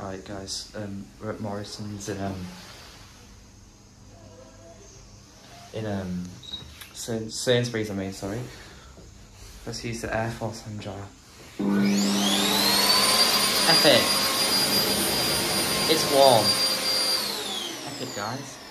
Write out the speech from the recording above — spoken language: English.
Alright guys, um, we're at Morrison's in um in um Sainsbury's I mean sorry. Let's use the Airforce hand dryer. Epic! It's warm. Epic guys.